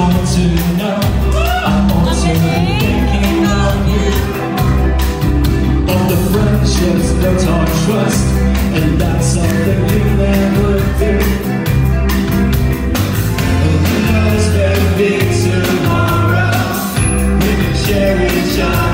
want to know. I want to be thinking of you? Of the friendships built on trust And that's something you never do. Who knows, tomorrow. We can share each other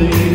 something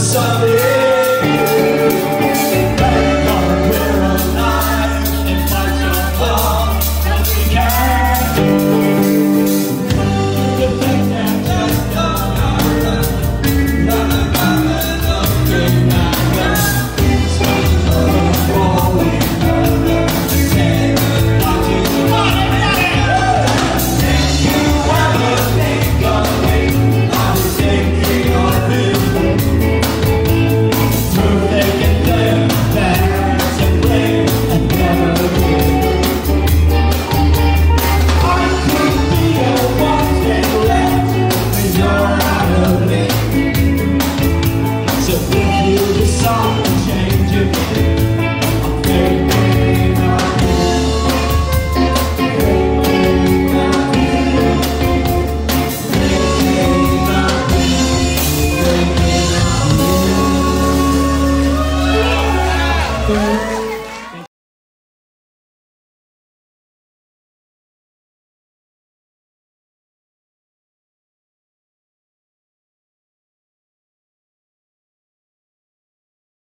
Sunday.